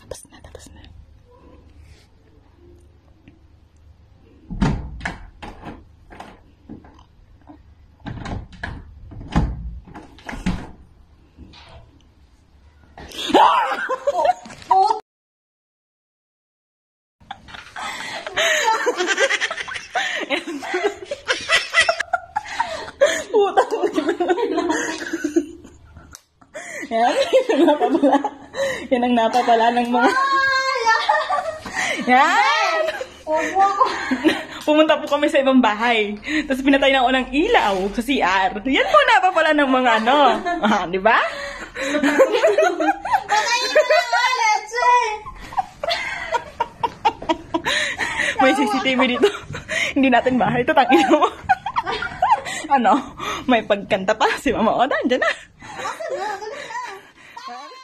tapos na, tapos na. Putang Yan, yan ang napapala. Yan ang napapala ng mga... Yan! Pumunta po kami sa ibang bahay. Tapos pinatay na ako ng ilaw sa CR. Yan po napapala ng mga ano. Ah, di ba? May CCTV dito. Hindi natin bahay. Ito, tangin mo. ano? May pagkanta pa si Mama Oda. Diyan na. Huh?